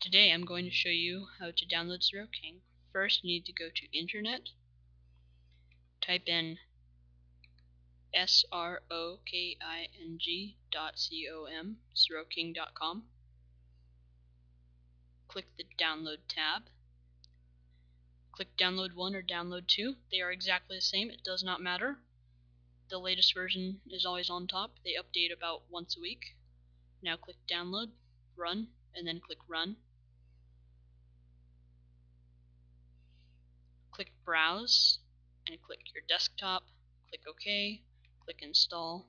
Today I'm going to show you how to download Sroking. First you need to go to internet, type in s-r-o-k-i-n-g dot c-o-m, sroking.com. Click the download tab. Click download 1 or download 2. They are exactly the same, it does not matter. The latest version is always on top. They update about once a week. Now click download, run, and then click run. Browse and click your desktop, click OK, click Install.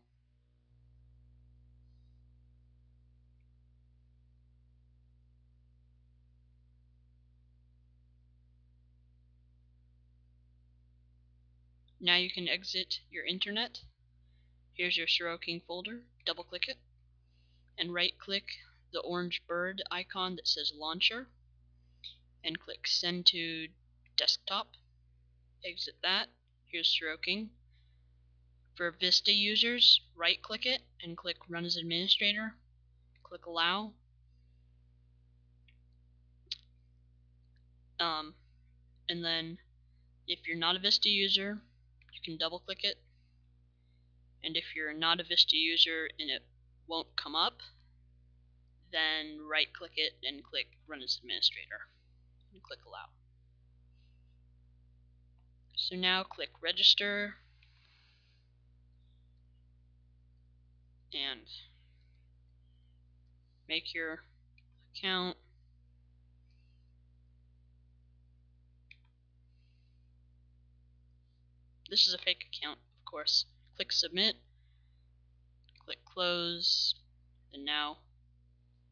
Now you can exit your internet. Here's your Sroking folder, double click it, and right click the orange bird icon that says Launcher, and click Send to Desktop exit that. Here's Sroking. For Vista users, right click it and click Run as Administrator. Click Allow. Um, and then if you're not a Vista user, you can double click it. And if you're not a Vista user and it won't come up, then right click it and click Run as Administrator and click Allow. So now click register and make your account. This is a fake account, of course. Click submit, click close, and now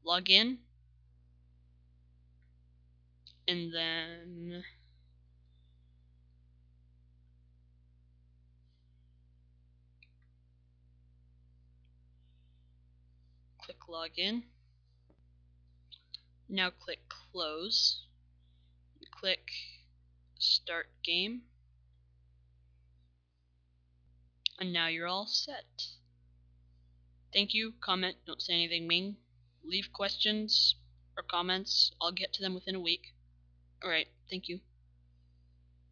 log in, and then login. Now click close. Click start game. And now you're all set. Thank you. Comment. Don't say anything mean. Leave questions or comments. I'll get to them within a week. Alright. Thank you.